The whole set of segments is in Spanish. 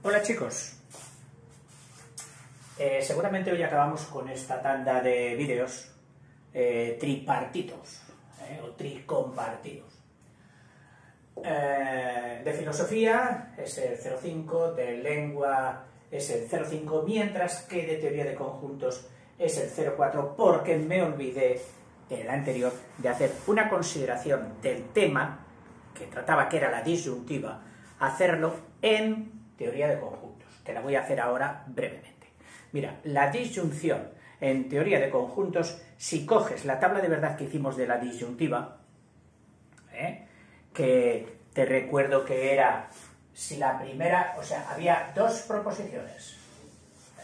Hola chicos. Eh, seguramente hoy acabamos con esta tanda de vídeos eh, tripartitos eh, o tricompartidos. de filosofía es el 05, de lengua es el 05, mientras que de teoría de conjuntos es el 04, porque me olvidé en el anterior de hacer una consideración del tema que trataba que era la disyuntiva, hacerlo en teoría de conjuntos, que la voy a hacer ahora brevemente. Mira, la disyunción en teoría de conjuntos, si coges la tabla de verdad que hicimos de la disyuntiva, ¿eh? que te recuerdo que era, si la primera, o sea, había dos proposiciones,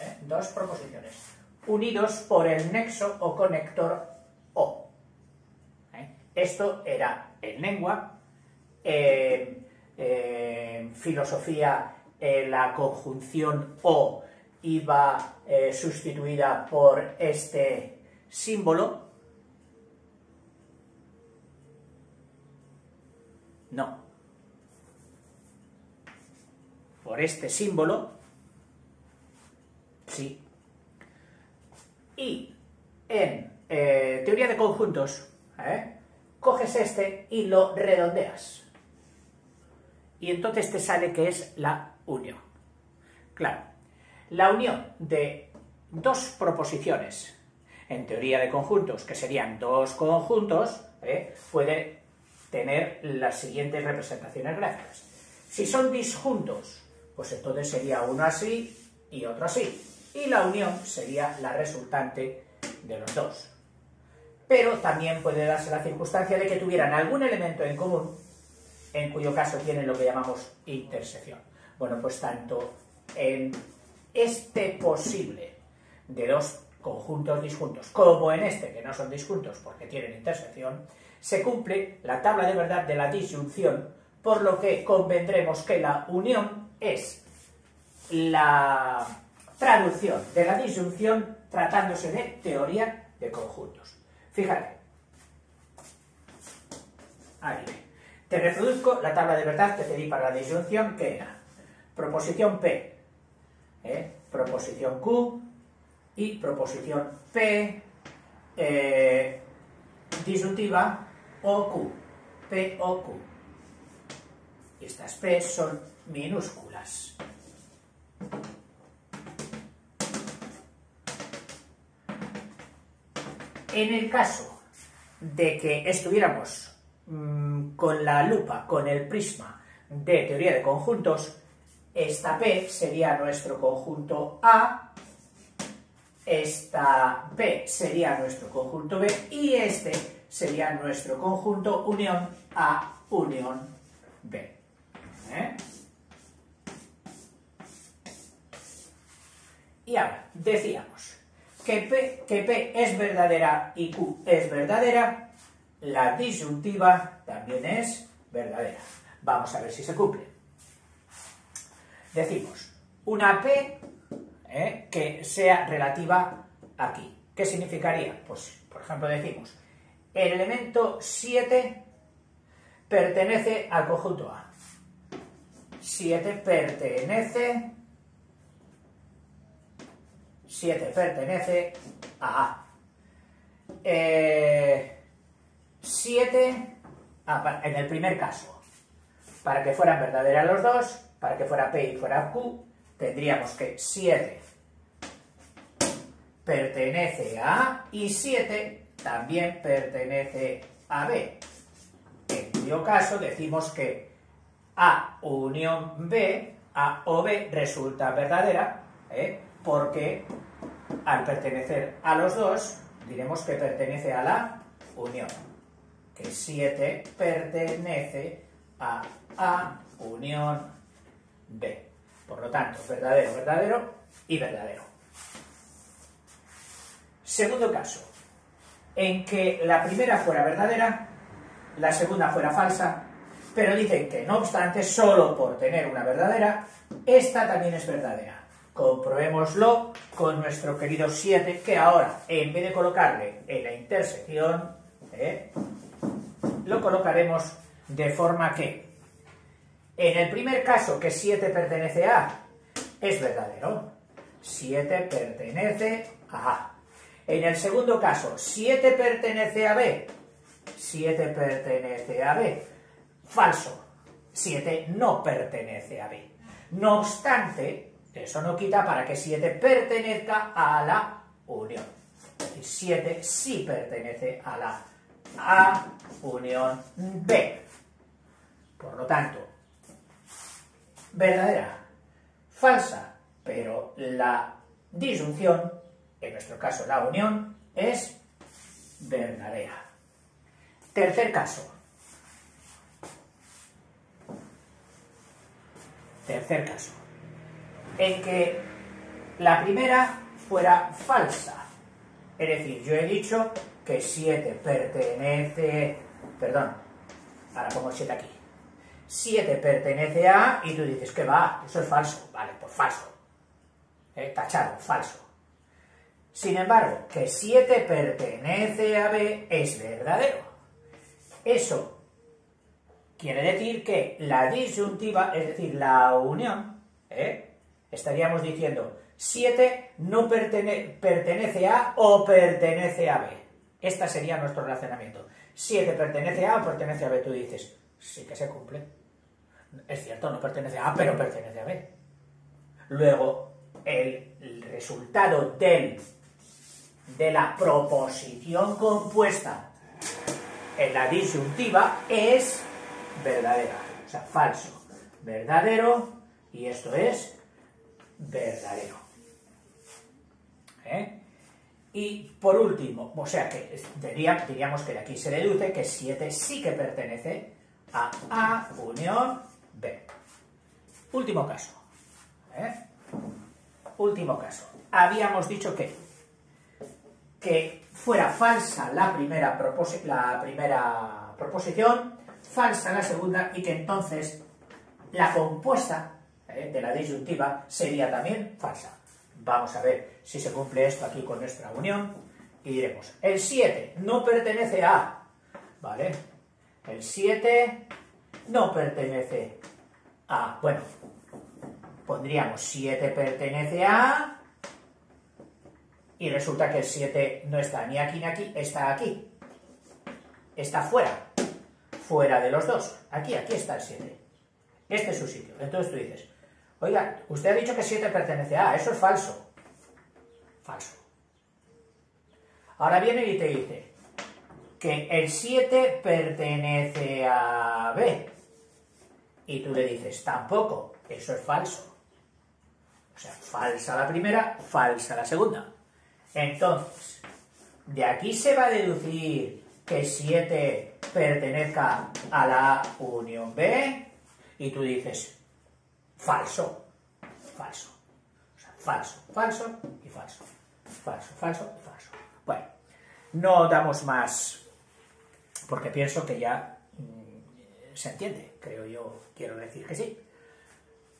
¿eh? dos proposiciones, unidos por el nexo o conector O. ¿eh? Esto era en lengua, en filosofía eh, la conjunción O iba eh, sustituida por este símbolo? No. Por este símbolo, sí. Y en eh, teoría de conjuntos, coges este y lo redondeas. Y entonces te sale que es la unión. Claro, la unión de dos proposiciones en teoría de conjuntos, que serían dos conjuntos, ¿eh? puede tener las siguientes representaciones gráficas. Si son disjuntos, pues entonces sería uno así y otro así. Y la unión sería la resultante de los dos. Pero también puede darse la circunstancia de que tuvieran algún elemento en común, en cuyo caso tienen lo que llamamos intersección. Bueno, pues tanto en este posible de dos conjuntos disjuntos como en este que no son disjuntos porque tienen intersección, se cumple la tabla de verdad de la disyunción, por lo que convendremos que la unión es la traducción de la disyunción tratándose de teoría de conjuntos. Fíjate. Ahí. Te reproduzco la tabla de verdad que te di para la disyunción, que era proposición P, ¿eh? proposición Q y proposición P eh, disyuntiva o Q, P o Q. Estas P son minúsculas. En el caso de que estuviéramos mm, con la lupa, con el prisma de teoría de conjuntos, esta P sería nuestro conjunto A, esta P sería nuestro conjunto B y este sería nuestro conjunto unión A unión B. ¿Eh? Y ahora, decíamos que P, que P es verdadera y Q es verdadera, la disyuntiva también es verdadera. Vamos a ver si se cumple decimos una P eh, que sea relativa aquí. ¿Qué significaría? Pues, por ejemplo, decimos, el elemento 7 pertenece al conjunto A. 7 pertenece 7 pertenece a A. 7, eh, ah, en el primer caso, para que fueran verdaderas los dos, para que fuera P y fuera Q, tendríamos que 7 pertenece a A y 7 también pertenece a B. En cuyo caso decimos que A unión B, A o B resulta verdadera, ¿eh? porque al pertenecer a los dos, diremos que pertenece a la unión. Que 7 pertenece a A unión B. Por lo tanto, verdadero, verdadero y verdadero. Segundo caso, en que la primera fuera verdadera, la segunda fuera falsa, pero dicen que no obstante, solo por tener una verdadera, esta también es verdadera. Comprobémoslo con nuestro querido 7, que ahora, en vez de colocarle en la intersección, ¿eh? lo colocaremos de forma que en el primer caso, que 7 pertenece a, es verdadero. 7 pertenece a A. En el segundo caso, 7 pertenece a B. 7 pertenece a B. Falso. 7 no pertenece a B. No obstante, eso no quita para que 7 pertenezca a la unión. Es decir, 7 sí pertenece a la A unión B. Por lo tanto, verdadera, falsa, pero la disyunción, en nuestro caso la unión, es verdadera. Tercer caso. Tercer caso. En que la primera fuera falsa. Es decir, yo he dicho que 7 pertenece... Perdón, ahora pongo 7 aquí. 7 pertenece a... Y tú dices, que va? Eso es falso. Vale, pues falso. Eh, tachado, falso. Sin embargo, que 7 pertenece a B es verdadero. Eso quiere decir que la disyuntiva, es decir, la unión, ¿eh? estaríamos diciendo 7 no pertenece a o pertenece a B. Este sería nuestro relacionamiento. 7 pertenece a o pertenece a B. Tú dices, sí que se cumple. Es cierto, no pertenece a A, pero pertenece a B. Luego, el resultado de la proposición compuesta en la disyuntiva es verdadera, o sea, falso, verdadero, y esto es verdadero. ¿Eh? Y por último, o sea que diríamos que de aquí se deduce que 7 sí que pertenece a A unión B. Último caso. ¿eh? Último caso. Habíamos dicho que, que fuera falsa la primera, la primera proposición, falsa la segunda y que entonces la compuesta ¿eh? de la disyuntiva sería también falsa. Vamos a ver si se cumple esto aquí con nuestra unión y diremos, el 7 no pertenece a, ¿vale? El 7 no pertenece a, bueno, pondríamos 7 pertenece a y resulta que el 7 no está ni aquí ni aquí, está aquí. Está fuera, fuera de los dos. Aquí, aquí está el 7. Este es su sitio. Entonces tú dices, oiga, usted ha dicho que 7 pertenece a, eso es falso. Falso. Ahora viene y te dice que el 7 pertenece a B. Y tú le dices, tampoco, eso es falso. O sea, falsa la primera, falsa la segunda. Entonces, de aquí se va a deducir que 7 pertenezca a la unión B y tú dices, falso, falso. O sea, falso, falso y falso. Falso, falso y falso. Bueno, no damos más porque pienso que ya mm, se entiende, creo yo, quiero decir que sí.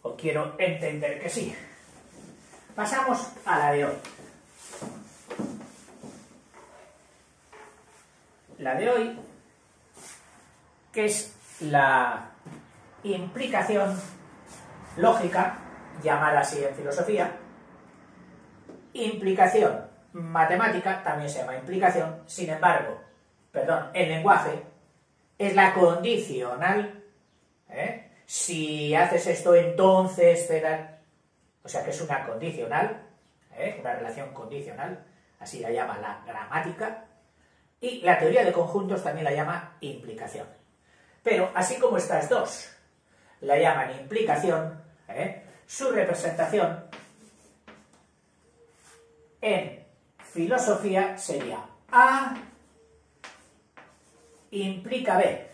O quiero entender que sí. Pasamos a la de hoy. La de hoy, que es la implicación lógica, llamada así en filosofía, implicación matemática, también se llama implicación, sin embargo, perdón, el lenguaje es la condicional, ¿eh? si haces esto entonces te o sea que es una condicional, ¿eh? una relación condicional, así la llama la gramática, y la teoría de conjuntos también la llama implicación. Pero así como estas dos la llaman implicación, ¿eh? su representación en filosofía sería A implica B.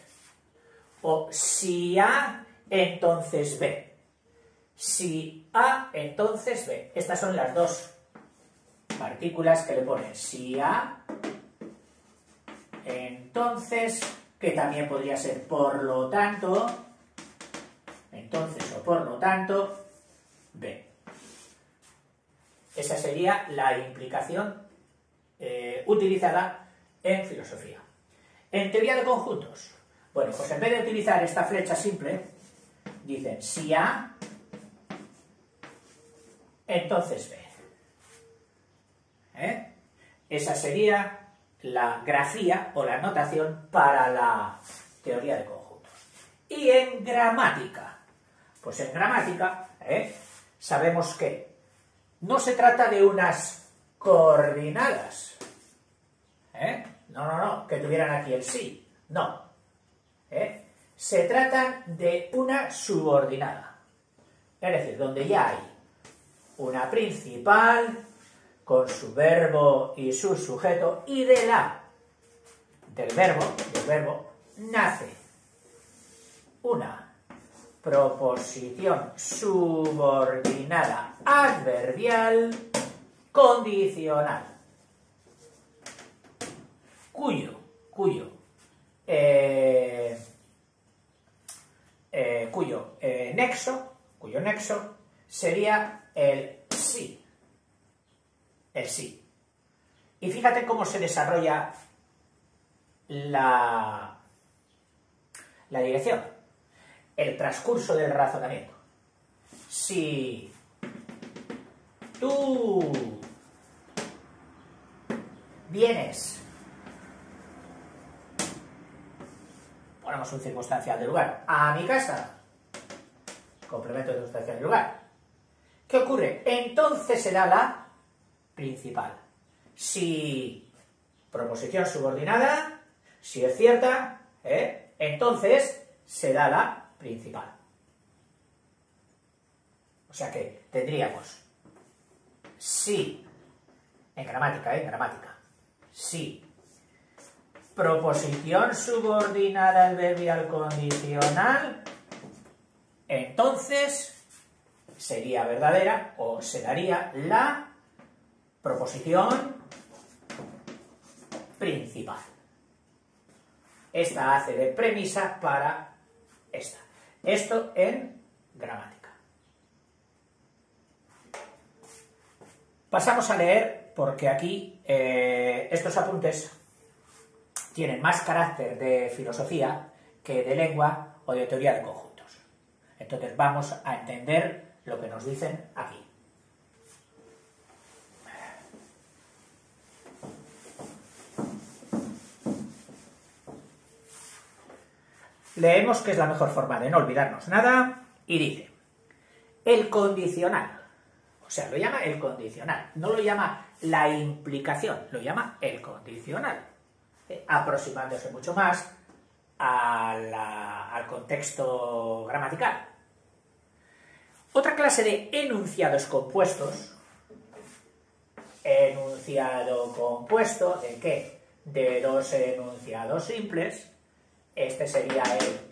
O si A, entonces B. Si A, entonces B. Estas son las dos partículas que le ponen. Si A, entonces, que también podría ser por lo tanto, entonces o por lo tanto, B. Esa sería la implicación eh, utilizada en filosofía. En teoría de conjuntos, bueno, pues en vez de utilizar esta flecha simple, dicen si A entonces B. ¿Eh? Esa sería la grafía o la notación para la teoría de conjuntos. Y en gramática, pues en gramática ¿eh? sabemos que no se trata de unas coordinadas, ¿eh? no, no, no, que tuvieran aquí el sí, no, ¿eh? se trata de una subordinada, es decir, donde ya hay una principal, con su verbo y su sujeto, y de la, del verbo, del verbo, nace una proposición subordinada adverbial condicional, cuyo, cuyo, eh, eh, cuyo eh, nexo, cuyo nexo sería el sí el sí. Y fíjate cómo se desarrolla la, la dirección, el transcurso del razonamiento. Si tú vienes, ponemos un circunstancial de lugar, a mi casa, complemento circunstancial de lugar, ¿qué ocurre? Entonces será la principal. Si proposición subordinada, si es cierta, ¿eh? entonces será la principal. O sea que tendríamos si, en gramática, ¿eh? en gramática, si proposición subordinada al verbial condicional, entonces sería verdadera o se daría la proposición principal. Esta hace de premisa para esta. Esto en gramática. Pasamos a leer porque aquí eh, estos apuntes tienen más carácter de filosofía que de lengua o de teoría de conjuntos. Entonces vamos a entender lo que nos dicen aquí. Leemos que es la mejor forma de no olvidarnos nada y dice, el condicional, o sea, lo llama el condicional, no lo llama la implicación, lo llama el condicional, aproximándose mucho más al contexto gramatical. Otra clase de enunciados compuestos, enunciado compuesto, ¿de qué? De dos enunciados simples, este sería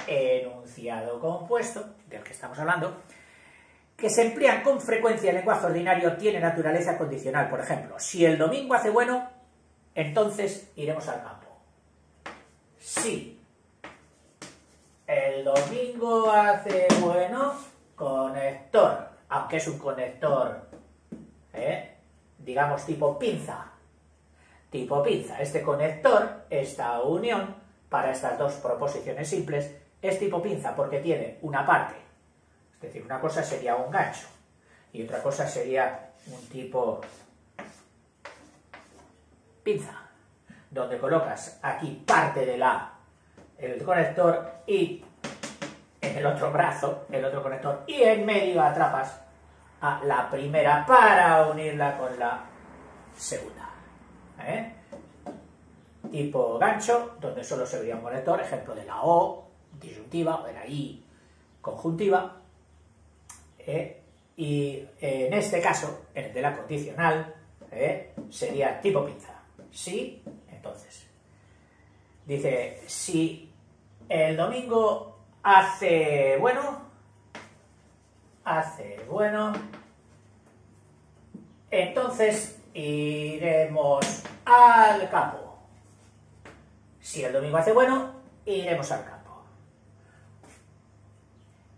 el enunciado compuesto del que estamos hablando, que se emplean con frecuencia en lenguaje ordinario, tiene naturaleza condicional. Por ejemplo, si el domingo hace bueno, entonces iremos al campo. Si el domingo hace bueno, conector, aunque es un conector, ¿eh? digamos tipo pinza, tipo pinza. Este conector, esta unión, para estas dos proposiciones simples es tipo pinza porque tiene una parte, es decir, una cosa sería un gancho y otra cosa sería un tipo pinza, donde colocas aquí parte de la el conector y en el otro brazo el otro conector y en medio atrapas a la primera para unirla con la segunda. ¿eh? tipo gancho, donde solo se vería un conector, ejemplo de la O disyuntiva o de la I conjuntiva. Eh, y en este caso, el de la condicional, eh, sería tipo pinza. Sí, Dice, si el domingo hace bueno, hace bueno, entonces iremos al campo. Si el domingo hace bueno, iremos al campo.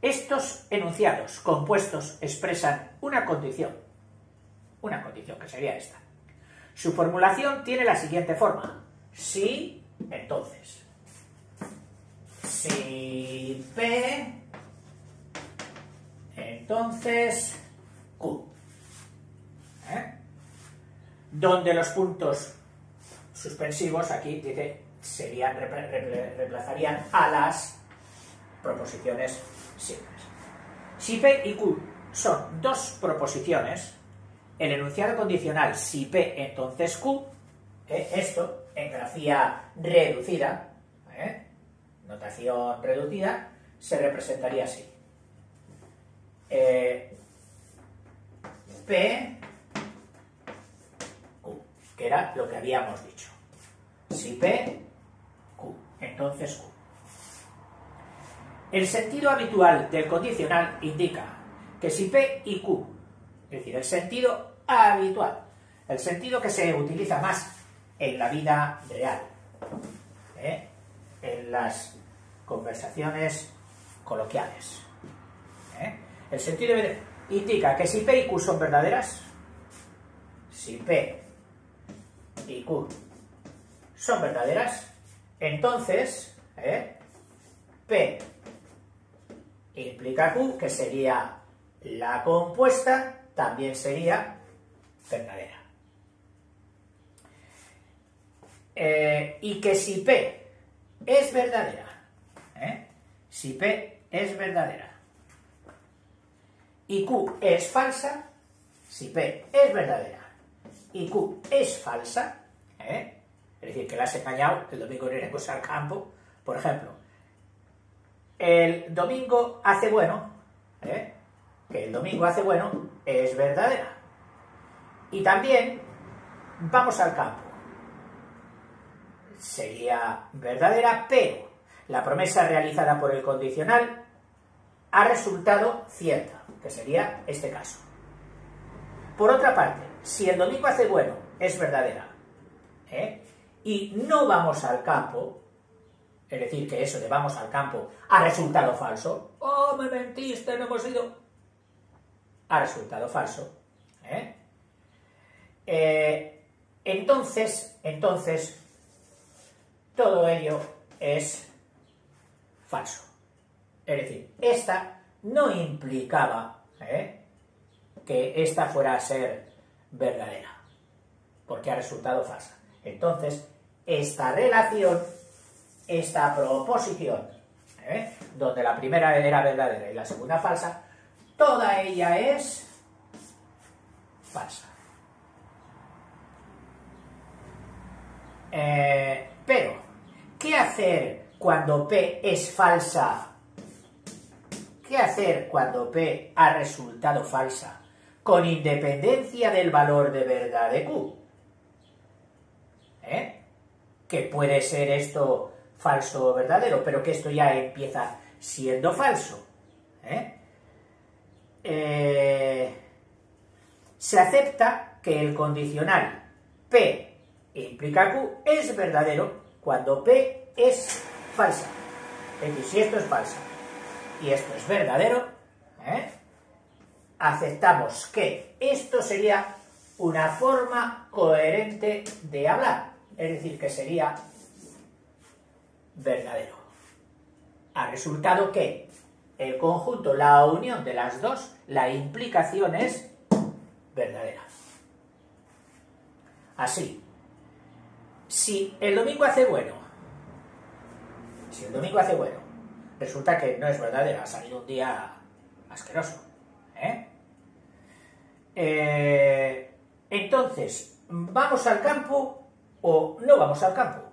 Estos enunciados compuestos expresan una condición. Una condición que sería esta. Su formulación tiene la siguiente forma. Si, entonces. Si P, entonces Q. donde los puntos suspensivos, aquí dice, serían, reemplazarían a las proposiciones simples. Si P y Q son dos proposiciones, el enunciado condicional si P entonces Q, ¿eh? esto en grafía reducida, ¿eh? notación reducida, se representaría así. Eh, P, Q, que era lo que habíamos dicho. Si P, Q, entonces Q. El sentido habitual del condicional indica que si P y Q, es decir, el sentido habitual, el sentido que se utiliza más en la vida real, ¿eh? en las conversaciones coloquiales. ¿eh? El sentido indica que si P y Q son verdaderas, si P y Q son verdaderas, entonces ¿eh? P implica Q, que sería la compuesta, también sería verdadera. Eh, y que si P es verdadera, ¿eh? si P es verdadera y Q es falsa, si P es verdadera y Q es falsa, ¿eh? es decir, que la has engañado, el domingo iremos al campo, por ejemplo, el domingo hace bueno, que el domingo hace bueno, es verdadera. Y también vamos al campo. Sería verdadera, pero la promesa realizada por el condicional ha resultado cierta, que sería este caso. Por otra parte, si el domingo hace bueno, es verdadera, ¿eh? y no vamos al campo, es decir, que eso de vamos al campo ha resultado falso. ¡Oh, me mentiste, no hemos ido! Ha resultado falso. ¿eh? Eh, entonces, entonces, todo ello es falso. Es decir, esta no implicaba ¿eh? que esta fuera a ser verdadera, porque ha resultado falsa. Entonces, esta relación esta proposición, ¿eh? donde la primera era verdadera y la segunda falsa, toda ella es falsa. Eh, pero, ¿qué hacer cuando P es falsa? ¿Qué hacer cuando P ha resultado falsa? Con independencia del valor de verdad de Q. ¿Eh? ¿Qué puede ser esto falso o verdadero, pero que esto ya empieza siendo falso. ¿eh? Eh, se acepta que el condicional P implica Q es verdadero cuando P es falsa. Es decir, si esto es falsa y esto es verdadero, ¿eh? aceptamos que esto sería una forma coherente de hablar. Es decir, que sería verdadero. Ha resultado que el conjunto, la unión de las dos, la implicación es verdadera. Así, si el domingo hace bueno, si el domingo hace bueno, resulta que no es verdadera, ha salido un día asqueroso. ¿eh? Eh, entonces, ¿vamos al campo o no vamos al campo?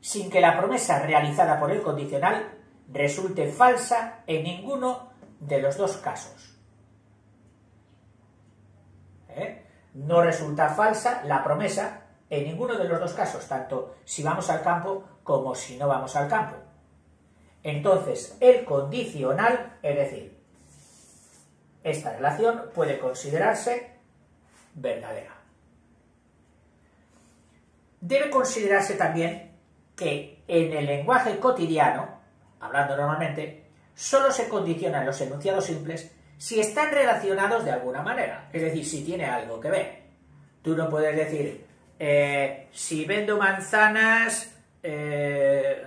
sin que la promesa realizada por el condicional resulte falsa en ninguno de los dos casos. ¿Eh? No resulta falsa la promesa en ninguno de los dos casos, tanto si vamos al campo como si no vamos al campo. Entonces, el condicional, es decir, esta relación puede considerarse verdadera. Debe considerarse también que en el lenguaje cotidiano, hablando normalmente, solo se condicionan los enunciados simples si están relacionados de alguna manera, es decir, si tiene algo que ver. Tú no puedes decir, eh, si vendo manzanas, eh,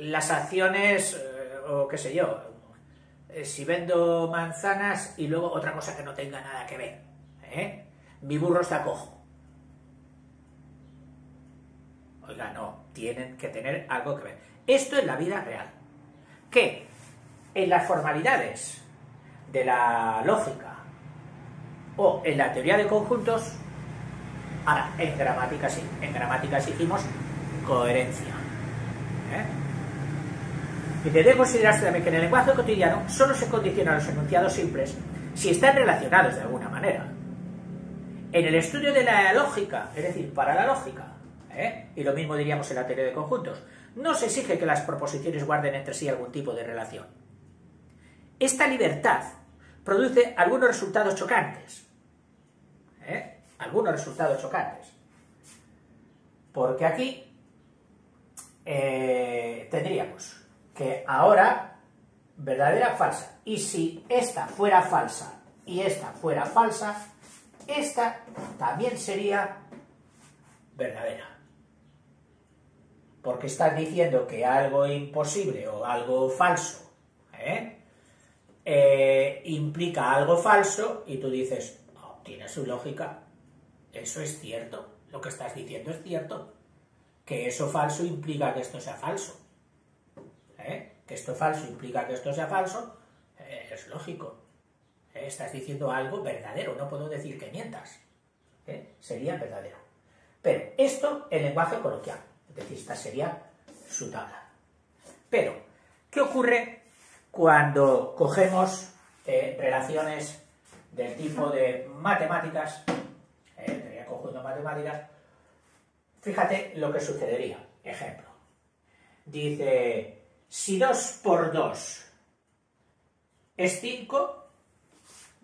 las acciones, eh, o qué sé yo, si vendo manzanas y luego otra cosa que no tenga nada que ver. mi burro está cojo. Oiga, no, tienen que tener algo que ver. Esto es la vida real. Que en las formalidades de la lógica o en la teoría de conjuntos, ahora, en gramática sí, en gramática exigimos coherencia. ¿eh? Y debe considerarse también que en el lenguaje cotidiano solo se condicionan los enunciados simples si están relacionados de alguna manera. En el estudio de la lógica, es decir, para la lógica, ¿eh? y lo mismo diríamos en la teoría de conjuntos, no se exige que las proposiciones guarden entre sí algún tipo de relación. Esta libertad produce algunos resultados chocantes. ¿eh? Algunos resultados chocantes. Porque aquí eh, tendríamos que ahora verdadera falsa. Y si esta fuera falsa y esta fuera falsa, esta también sería verdadera. Porque estás diciendo que algo imposible o algo falso ¿eh? Eh, implica algo falso y tú dices, oh, tiene su lógica. Eso es cierto. Lo que estás diciendo es cierto. Que eso falso implica que esto sea falso. ¿Eh? Que esto falso implica que esto sea falso. es lógico. Estás diciendo algo verdadero. No puedo decir que mientas. Sería verdadero. Pero esto en lenguaje coloquial, es decir, esta sería su tabla. Pero, ¿qué ocurre cuando cogemos eh, relaciones del tipo de matemáticas, eh, matemáticas? Fíjate lo que sucedería. Ejemplo. Dice, si 2 por 2 es 5,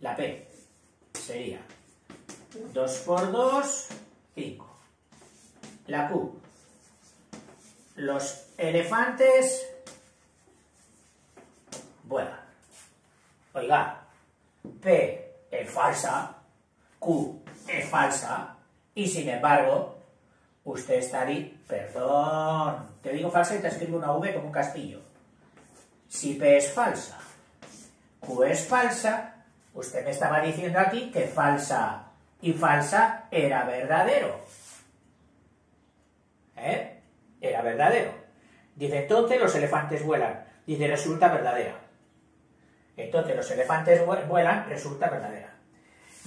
la P sería 2 por 2, 5 la Q. Los elefantes vuelan. Oiga, P es falsa, Q es falsa, y sin embargo, usted está ahí, perdón, te digo falsa y te escribo una V como un castillo. Si P es falsa, Q es falsa, usted me estaba diciendo aquí que falsa y falsa era verdadero. ¿eh? Era verdadero. Dice, entonces los elefantes vuelan. Dice, resulta verdadera. Entonces los elefantes vuelan, resulta verdadera.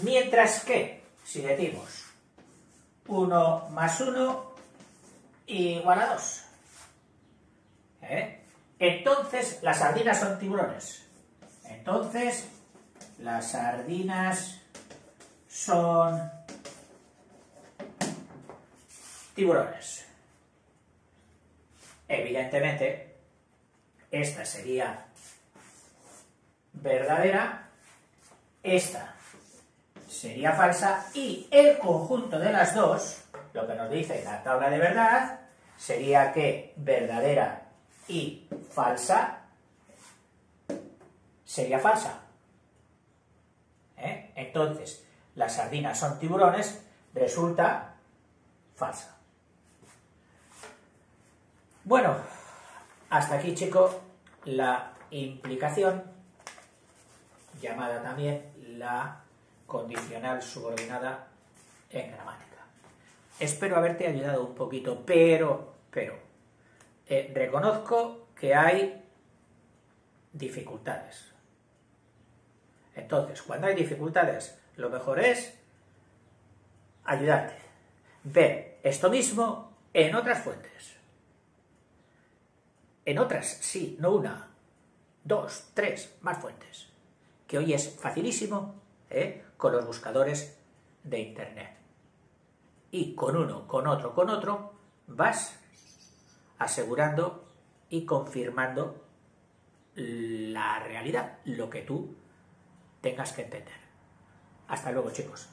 Mientras que, si decimos 1 más 1 igual a 2, ¿eh? entonces las sardinas son tiburones. Entonces las sardinas son tiburones. Evidentemente, esta sería verdadera, esta sería falsa y el conjunto de las dos, lo que nos dice la tabla de verdad, sería que verdadera y falsa sería falsa. ¿Eh? Entonces, las sardinas son tiburones, resulta falsa. Bueno, hasta aquí, chicos, la implicación, llamada también la condicional subordinada en gramática. Espero haberte ayudado un poquito, pero, pero, eh, reconozco que hay dificultades. Entonces, cuando hay dificultades, lo mejor es ayudarte, ver esto mismo en otras fuentes. En otras, sí, no una, dos, tres, más fuentes. Que hoy es facilísimo ¿eh? Con los buscadores de Internet. Y con uno, con otro, con otro, vas asegurando y confirmando la realidad, lo que tú tengas que entender. Hasta luego, chicos.